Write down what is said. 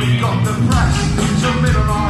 we got the press to midnight.